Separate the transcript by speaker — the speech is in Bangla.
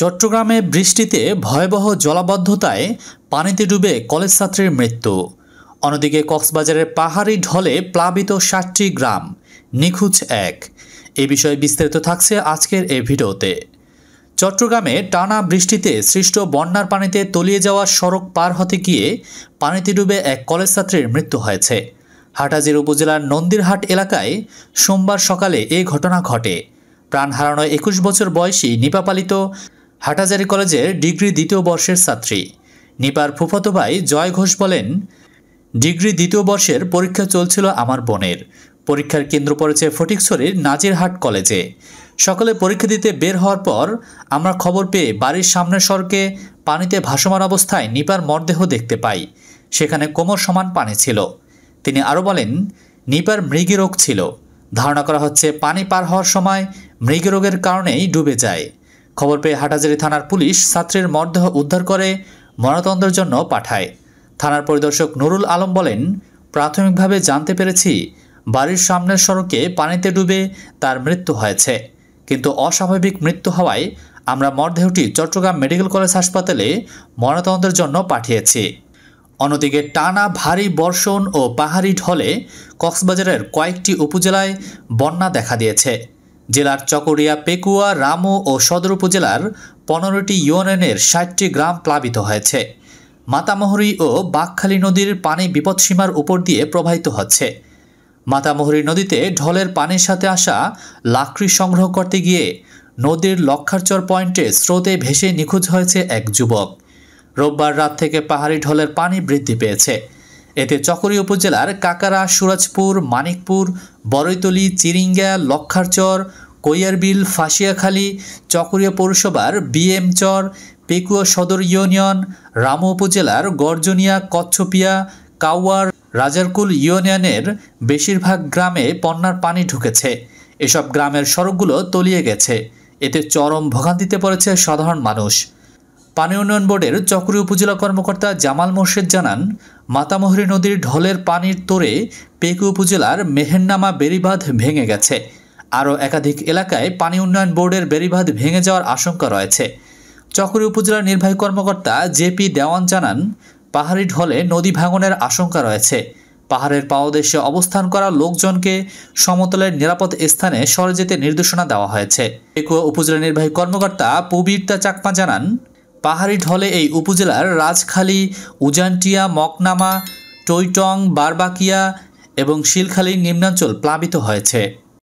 Speaker 1: চট্টগ্রামে বৃষ্টিতে ভয়াবহ জলাবদ্ধতায় পানিতে ডুবে কলেজ ছাত্রীর মৃত্যু। অন্যদিকে কক্সবাজারের পাহাড়ি ঢলে প্লাবিত ষাটটি গ্রাম, নিখোঁজ এক। এ বিষয়ে বিস্তারিত থাকছে আজকের এই ভিডিওতে। চট্টগ্রামে টানা বৃষ্টিতে সৃষ্ট বন্যার পানিতে তলিয়ে যাওয়া সড়ক পার হতে গিয়ে পানিতে ডুবে এক কলেজ ছাত্রীর মৃত্যু হয়েছে। হাটাজির উপজেলার নন্দিরহাট এলাকায় সোমবার সকালে এ ঘটনা ঘটে। প্রাণ হারানো একুশ বছর বয়সী নিপাপালিত হাটাজারি কলেজের ডিগ্রি দ্বিতীয় বর্ষের ছাত্রী। নিপার ফুফতো ভাই জয় ঘোষ বলেন, ডিগ্রি দ্বিতীয় বর্ষের পরীক্ষা চলছিল আমার বোনের। পরীক্ষার কেন্দ্র পড়েছে ফটিকছড়ির নাজিরহাট কলেজে। সকালে পরীক্ষা দিতে বের হওয়ার পর আমরা খবর পেয়ে বাড়ির সামনের সড়কে পানিতে ভাসমান অবস্থায় নিপার মরদেহ দেখতে পাই। সেখানে কোমর সমান পানি ছিল। তিনি আরও বলেন, নিপার মৃগী রোগ ছিল। ধারণা করা হচ্ছে পানি পার হওয়ার সময় মৃগী রোগের কারণেই ডুবে যায়। খবর পেয়ে হাটাজারি থানার পুলিশ ছাত্রীর মরদেহ উদ্ধার করে ময়নাতন্ত্রের জন্য পাঠায়। থানার পরিদর্শক নুরুল আলম বলেন, প্রাথমিকভাবে জানতে পেরেছি বাড়ির সামনের সড়কে পানিতে ডুবে তার মৃত্যু হয়েছে। কিন্তু অস্বাভাবিক মৃত্যু হওয়ায় আমরা মরদেহটি চট্টগ্রাম মেডিকেল কলেজ হাসপাতালে ময়নাতন্ত্রের জন্য পাঠিয়েছি। অন্যদিকে টানা ভারী বর্ষণ ও পাহাড়ি ঢলে কক্সবাজারের কয়েকটি উপজেলায় বন্যা দেখা দিয়েছে। জেলার চকরিয়া, পেকুয়া, রামু ও সদর উপজেলার পনেরোটি ইউনিয়নের ষাটটি গ্রাম প্লাবিত হয়েছে। মাতামহরী ও বাঘখালী নদীর পানি বিপদসীমার উপর দিয়ে প্রবাহিত হচ্ছে। মাতামহরী নদীতে ঢলের পানির সাথে আসা লাকড়ি সংগ্রহ করতে গিয়ে নদীর লক্ষারচর পয়েন্টে স্রোতে ভেসে নিখোঁজ হয়েছে এক যুবক। রোববার রাত থেকে পাহাড়ি ঢলের পানি বৃদ্ধি পেয়েছে। এতে চকরি উপজেলার কাকারা, সুরাজপুর, মানিকপুর, বরৈতলি, চিরিঙ্গা, লক্ষারচর, কৈয়ারবিল, ফাঁসিয়াখালী, চকরিয়া পৌরসভার বিএম চর, পেকুয়া সদর ইউনিয়ন, রামু উপজেলার গর্জনিয়া, কচ্ছপিয়া কাউয়ার রাজারকুল ইউনিয়নের বেশিরভাগ গ্রামে পণ্যার পানি ঢুকেছে। এসব গ্রামের সড়কগুলো তলিয়ে গেছে। এতে চরম ভোগান্তিতে পড়েছে সাধারণ মানুষ। পানি উন্নয়ন বোর্ডের চকরি উপজেলা কর্মকর্তা জামাল মোর্শেদ জানান মাতামহরী নদীর ঢলের পানির তোরে পেকু উপজেলার মেহেরনামা বেড়িবাঁধ ভেঙে গেছে। আরও একাধিক এলাকায় পানি উন্নয়ন বোর্ডের বেড়িবাঁধ ভেঙে যাওয়ার আশঙ্কা রয়েছে। চকরি উপজেলার নির্বাহী কর্মকর্তা জেপি দেওয়ান জানান, পাহাড়ি ঢলে নদী ভাঙনের আশঙ্কা রয়েছে। পাহাড়ের পাদদেশে অবস্থান করা লোকজনকে সমতলের নিরাপদ স্থানে সরে যেতে নির্দেশনা দেওয়া হয়েছে। পেকুয়া উপজেলা নির্বাহী কর্মকর্তা পুবিরতা চাকমা জানান পাহাড়ি ঢলে এই উপজেলার রাজখালী উজানটিয়া মকনামা টৈটং বারবাকিয়া এবং শিলখালী নিম্নাঞ্চল প্লাবিত হয়েছে।